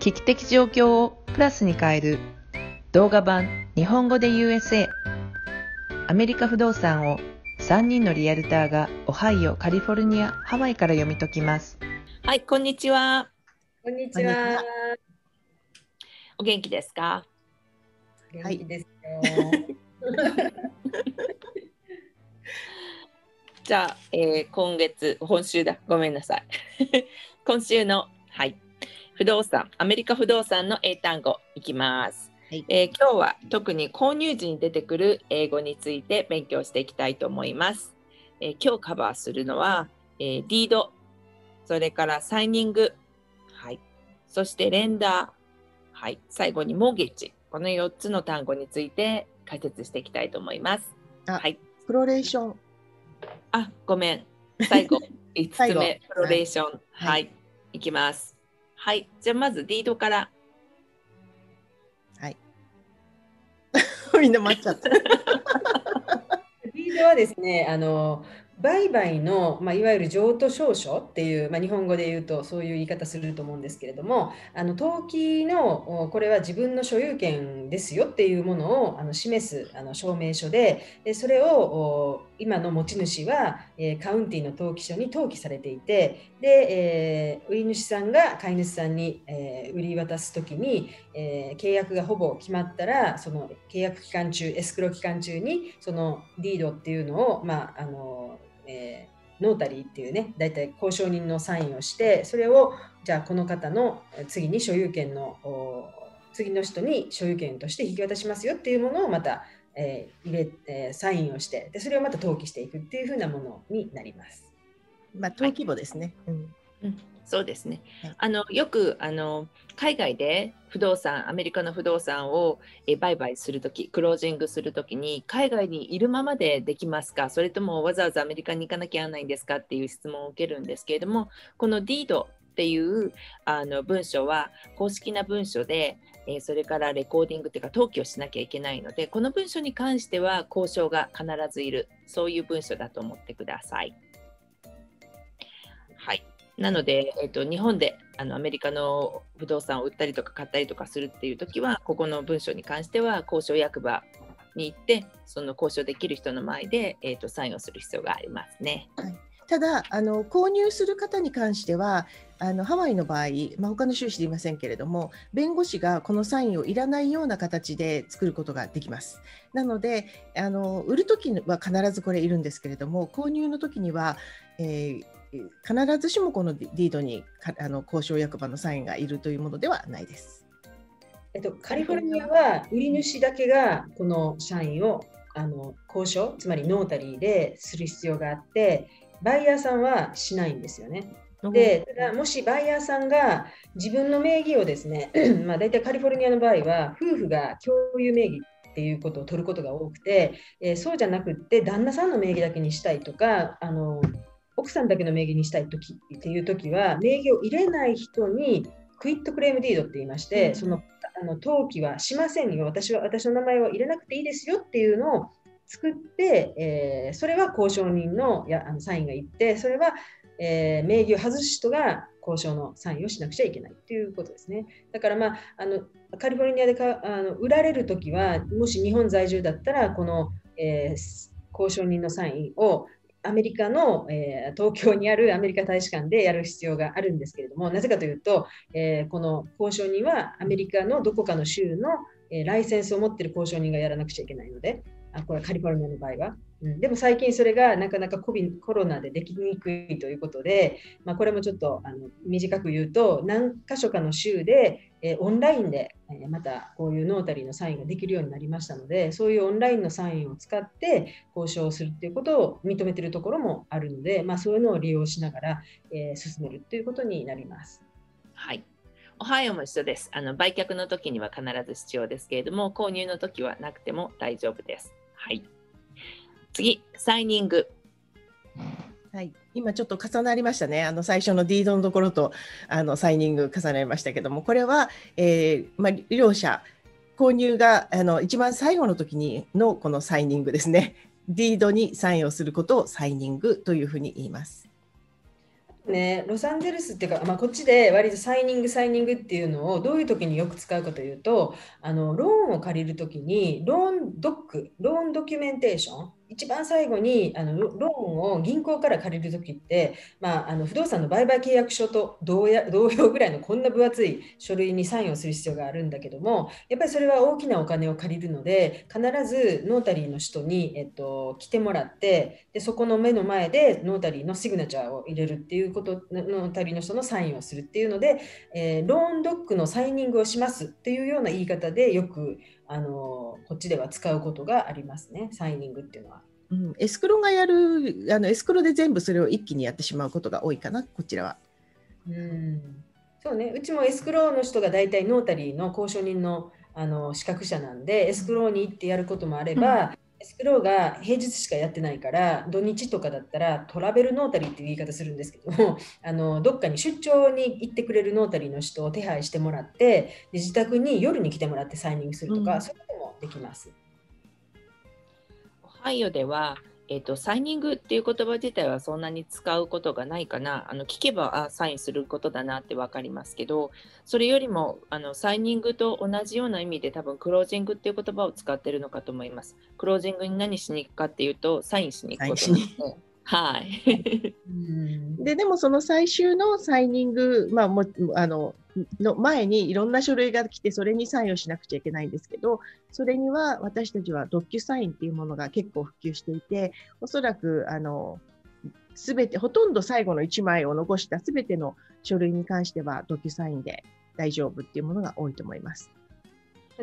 危機的状況をプラスに変える動画版日本語で USA アメリカ不動産を3人のリアルターがオハイオ、カリフォルニア、ハワイから読み解きます。はい、こんにちは。こんにちは。お元気ですか？元気ですよ。じゃあ、えー今月、今週だ。ごめんなさい。今週の、はい、不動産、アメリカ不動産の英単語いきます。はいえー今日は特に購入時に出てくる英語について勉強していきたいと思います。えー今日カバーするのは、えーリード、それからサイニング、はい、そしてレンダー、はい、最後にモーゲッジ、この4つの単語について解説していきたいと思います。あはい、プロレーション。あ、ごめん。最後、5つ目、プロレーション。はい、はいい、きます。はい、じゃあまずリードから。はい。みんな待っちゃった。リードはですね、あの売買の、まあ、いわゆる譲渡証書っていう、まあ、日本語で言うとそういう言い方すると思うんですけれども、あの登記のおこれは自分の所有権ですよっていうものをあの示すあの証明書で、でそれをお今の持ち主は、えカウンティの登記所に登記されていて、で、えー売り主さんが買い主さんに、えー売り渡すときに、えー契約がほぼ決まったら、その契約期間中、エスクロ期間中に、そのディードっていうのを、まああのえノータリーっていうね、大体交渉人のサインをして、それをじゃあこの方の次に所有権の、次の人に所有権として引き渡しますよっていうものをまた、えー入れえーサインをしてで、それをまた登記していくっていうふうなものになります。まあ、登記簿ですね。うん。そうですねはい。あのよくあの海外で不動産、アメリカの不動産をえ売買するとき、クロージングするときに、海外にいるままでできますか、それともわざわざアメリカに行かなきゃならないんですか？っていう質問を受けるんですけれども、このディードっていうあの文書は公式な文書で、えーそれからレコーディングというか登記をしなきゃいけないので、この文書に関しては交渉が必ずいる、そういう文書だと思ってください。はい。なので、えっと日本であのアメリカの不動産を売ったりとか買ったりとかするっていう時は、ここの文書に関しては交渉役場に行って、その交渉できる人の前で、えっとサインをする必要がありますね。ただあの購入する方に関してはあのハワイの場合、まあ、他の州市でいませんけれども弁護士がこのサインをいらないような形で作ることができます。なのであの売るときは必ずこれいるんですけれども購入の時には、えー必ずしもこのディードにあの交渉役場のサインがいるというものではないです。えっと、カリフォルニアは売り主だけがこの社員をあの交渉、つまりノータリーでする必要があって、バイヤーさんはしないんですよね。で、ただもしバイヤーさんが自分の名義をですね、まあ大体カリフォルニアの場合は夫婦が共有名義っていうことを取ることが多くて、えーそうじゃなくって旦那さんの名義だけにしたいとか、あの奥さんだけの名義にしたい時っていう時は名義を入れない人にクイットクレームディードって言いまして、うん。そのあの登記はしませんよ。私は私の名前は入れなくていいですよっていうのを作って、えーそれは交渉人のやあのサインがいってそれは、えー名義を外す人が交渉のサインをしなくちゃいけないということですね。だから、まあ、あのカリフォルニアでかあの売られるときはもし日本在住だったらこの、えー交渉人のサインをアメリカの、えー東京にあるアメリカ大使館でやる必要があるんですけれども、なぜかというと、えーこの交渉人はアメリカのどこかの州の、えーライセンスを持っている交渉人がやらなくちゃいけないので、あこれカリフォルニアの場合は？うんでも最近それがなかなかコビコロナでできにくいということで、まあ、これもちょっとあの短く言うと、何箇所かの州で、えーオンラインで、えーまたこういうノータリーのサインができるようになりましたので、そういうオンラインのサインを使って交渉するということを認めているところもあるので、まあ、そういうのを利用しながら、えー進めるということになります。はい。おはようも一緒です。あの売却の時には必ず必要ですけれども、購入の時はなくても大丈夫です。はい。次、サイニング。はい、今ちょっと重なりましたね、あの最初のディードのところとあのサイニング重なりましたけども、これは、えーまあ、両者、購入があの一番最後の時にのこのサイニングですね、ディードにサインをすることをサイニングというふうに言います。ね、ロサンゼルスっていうか、まあ、こっちで割とサイニング、サイニングっていうのをどういう時によく使うかというと、あのローンを借りる時に、ローンドック、ローンドキュメンテーション、一番最後にあのローンを銀行から借りるときって、まあ、あの不動産の売買契約書と同や同様ぐらいのこんな分厚い書類にサインをする必要があるんだけどもやっぱりそれは大きなお金を借りるので必ず notary の人に、えっと、来てもらってでそこの目の前で notary の signature を入れるっていうこと notary の人のサインをするっていうので、えー、 loan doc の signing をしますっていうような言い方でよくあのこっちでは使うことがありますね、 signing っていうのは。うん、 escrow がやるあの escrow で全部それを一気にやってしまうことが多いかなこちらは。うん。そうね、うちも escrow の人が大体 notary の公証人のあの資格者なんで escrow に行ってやることもあれば、スクローが平日しかやってないから土日とかだったらトラベルノータリーっていう言い方するんですけども あのどっかに出張に行ってくれるノータリーの人を手配してもらってで自宅に夜に来てもらってサイニングするとか、うん、そういうこともできます。ハイオでは、えーと、サイニングっていう言葉自体はそんなに使うことがないかなあの聞けばあサインすることだなって分かりますけどそれよりもあのサイニングと同じような意味で多分クロージングっていう言葉を使ってるのかと思います。クロージングに何しに行くかっていうとサインしに行くことなので。はい。ででもその最終のサイニング、まあ、もあのの前にいろんな書類が来てそれにサインをしなくちゃいけないんですけどそれには私たちはドッキュサインっていうものが結構普及していておそらくあの全てほとんど最後の1枚を残した全ての書類に関してはドッキュサインで大丈夫っていうものが多いと思います。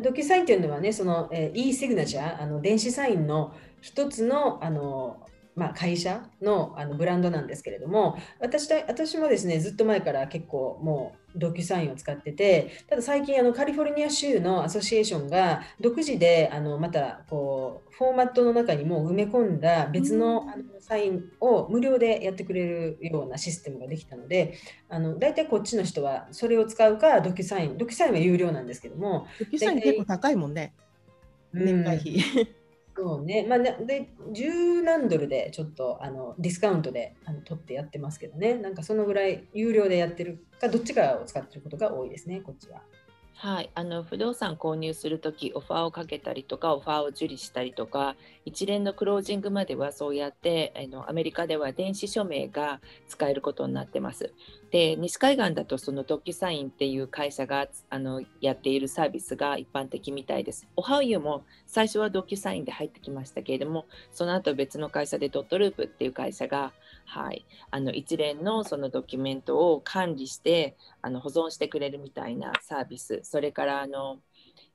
ドキュサインっていうのはね、その、えー、e シグナチャー、あの電子サインの一つのあのまあ、会社のあのブランドなんですけれども私私もですねずっと前から結構もうドキュサインを使っててただ最近あのカリフォルニア州のアソシエーションが独自であのまたこうフォーマットの中にも埋め込んだ別のあのサインを無料でやってくれるようなシステムができたのであの大体こっちの人はそれを使うかドキュサインドキュサインは有料なんですけどもドキュサイン結構高いもんね。年会費。そうね、まあ、で十何ドルでちょっとあのディスカウントであの取ってやってますけどね、なんかそのぐらい有料でやってるか、どっちかを使ってることが多いですね、こっちは。はい、あの不動産購入するときオファーをかけたりとかオファーを受理したりとか一連のクロージングまではそうやってあのアメリカでは電子署名が使えることになってます。で西海岸だとそのドッキュサインっていう会社があのやっているサービスが一般的みたいです。オハイオも最初はドッキュサインで入ってきましたけれどもその後別の会社でドットループっていう会社がはい、あの一連のそのドキュメントを管理してあの保存してくれるみたいなサービス。それからあの、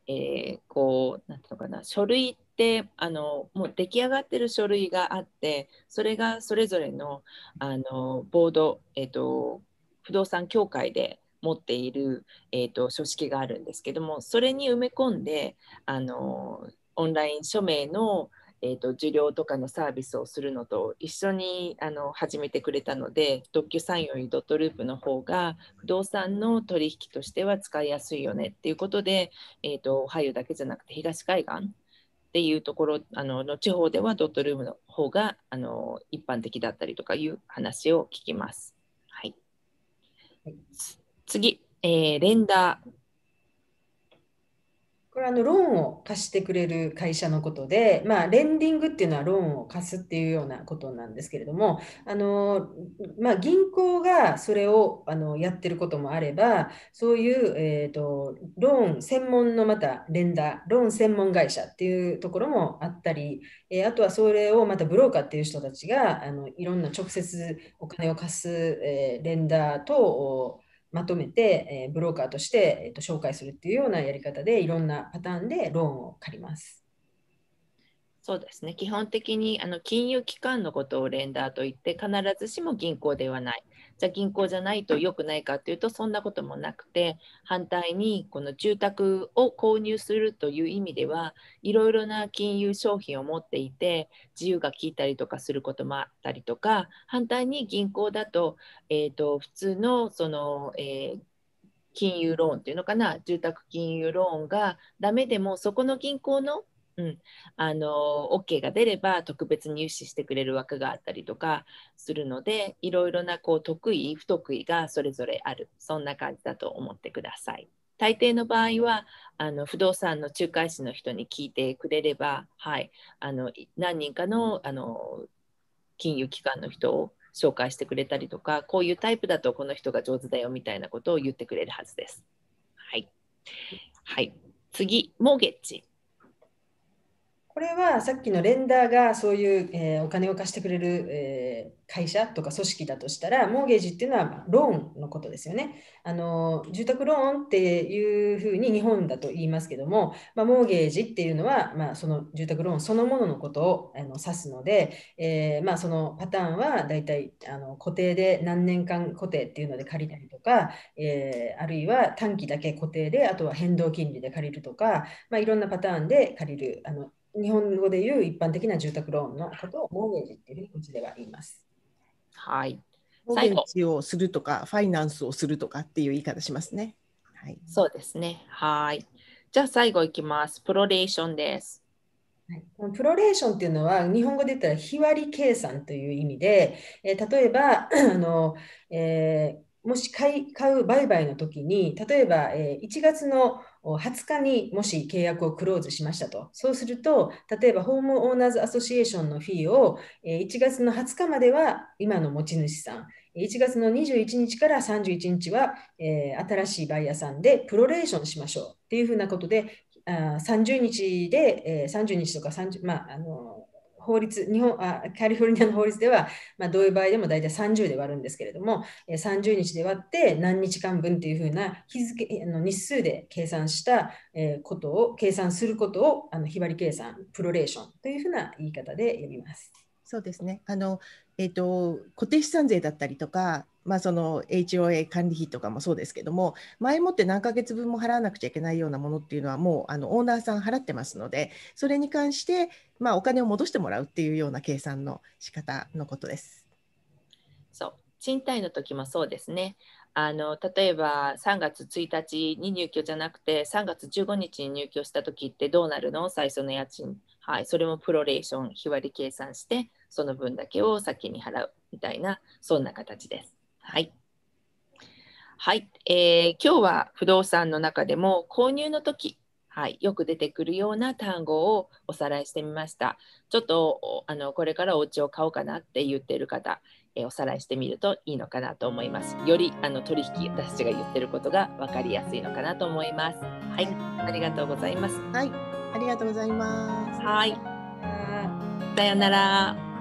えー、こうなんていうのかな。書類ってあのもう出来上がってる書類があってそれがそれぞれのあのボード、えーと、不動産協会で持っている、えーと書式があるんですけどもそれに埋め込んであのオンライン署名のえーと、受領とかのサービスをするのと一緒にあの始めてくれたのでドッキュサインよりドットループの方が不動産の取引としては使いやすいよねっていうことで、えーと、ハイだけじゃなくて東海岸っていうところあのの地方ではドットルームの方があの一般的だったりとかいう話を聞きます。はい、次、えー、レンダーこれはあのローンを貸してくれる会社のことで、まあ、レンディングっていうのはローンを貸すっていうようなことなんですけれども、あのまあ、銀行がそれをあのやってることもあれば、そういう、えーと、ローン専門のまたレンダー、ローン専門会社っていうところもあったり、えー、あとはそれをまたブローカーっていう人たちがあのいろんな直接お金を貸す、えー、レンダーとまとめて、えー、ブローカーとして、えーと、紹介するっていうようなやり方でいろんなパターンでローンを借ります。そうですね基本的にあの金融機関のことをレンダーといって必ずしも銀行ではないじゃあ銀行じゃないと良くないかというとそんなこともなくて反対にこの住宅を購入するという意味ではいろいろな金融商品を持っていて自由が利いたりとかすることもあったりとか反対に銀行だと,、えーと、普通のその、えー金融ローンっていうのかな住宅金融ローンがダメでもそこの銀行のうんあの OK が出れば特別入試してくれる枠があったりとかするのでいろいろなこう得意不得意がそれぞれあるそんな感じだと思ってください。大抵の場合はあの不動産の仲介士の人に聞いてくれれば、はい、あの何人かのあの金融機関の人を紹介してくれたりとかこういうタイプだとこの人が上手だよみたいなことを言ってくれるはずです。はい、はい、次、モーゲッジ。これはさっきのレンダーがそういう、えー、お金を貸してくれる、えー、会社とか組織だとしたら、モーゲージっていうのはローンのことですよね。あの住宅ローンっていうふうに日本だと言いますけども、まあ、モーゲージっていうのは、まあ、その住宅ローンそのもののことをあの指すので、えー、まあ、そのパターンはだいたいあの固定で何年間固定っていうので借りたりとか、えあるいは短期だけ固定で、あとは変動金利で借りるとか、まあ、いろんなパターンで借りる。あの日本語でいう一般的な住宅ローンのことをモーゲージっていうふうにうちでは言います。はい。モーゲージをするとか、ファイナンスをするとかっていう言い方しますね。はい。そうですね。はい。じゃあ最後いきます。プロレーションです。はい、プロレーションっていうのは日本語で言ったら日割り計算という意味で、えー、例えば あの、えーもし買い買う売買の時に、例えば、え1月の20日にもし契約をクローズしましたと。そうすると、例えばホームオーナーズアソシエーションのフィーを1月の20日までは今の持ち主さん、1月の21日から31日は、え新しいバイヤーさんでプロレーションしましょうっていうふうなことで、あ30日で、え30日とか30、まあ、あの法律、日本あカリフォルニアの法律では、まあ、どういう場合でも大体30で割るんですけれども、30日で割って何日間分というふうな日付あの日数で計算したことを、計算することをあの日割り計算、プロレーションというふうな言い方で呼びます。そうですねあの、えーと、固定資産税だったりとか、まあ、その HOA 管理費とかもそうですけども前もって何ヶ月分も払わなくちゃいけないようなものっていうのはもうあのオーナーさん払ってますのでそれに関して、まあ、お金を戻してもらうっていうような計算の仕方のことです。そう賃貸の時もそうですね。あの例えば3月1日に入居じゃなくて3月15日に入居した時ってどうなるの？最初の家賃。はい、それもプロレーション、日割り計算してその分だけを先に払うみたいなそんな形です。はい。はい、えー、今日は不動産の中でも購入の時はい、よく出てくるような単語をおさらいしてみました。ちょっとあのこれからお家を買おうかなって言ってる方、えー、おさらいしてみるといいのかなと思います。よりあの取引私たちが言ってることが分かりやすいのかなと思います。はい、ありがとうございます。はい、ありがとうございます。はい。さよなら。